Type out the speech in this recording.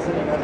Get sitting.